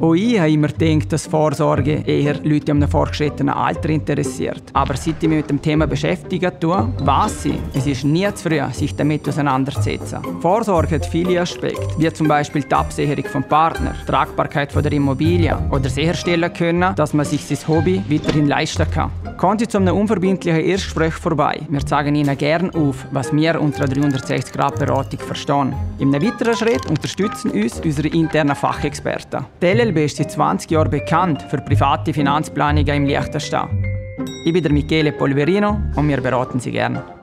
Auch ich habe immer gedacht, dass Vorsorge eher Leute in einem fortgeschrittenen Alter interessiert. Aber seit ich mich mit dem Thema beschäftigen tue, weiß ich, es ist nie zu früh, sich damit auseinanderzusetzen. Vorsorge hat viele Aspekte, wie zum Beispiel die Absicherung vom Partner, die Tragbarkeit von der Immobilie oder sicherstellen können, dass man sich sein Hobby weiterhin leisten kann. Kommen Sie zu einem unverbindlichen Erstgespräch vorbei. Wir zeigen Ihnen gerne auf, was wir unter einer 360-Grad-Beratung verstehen. Einem weiteren Schritt unterstützen uns unsere internen Fachexperten. Die LLB ist seit 20 Jahren bekannt für private Finanzplanungen im Liechtenstein. Ich bin der Michele Polverino und wir beraten Sie gerne.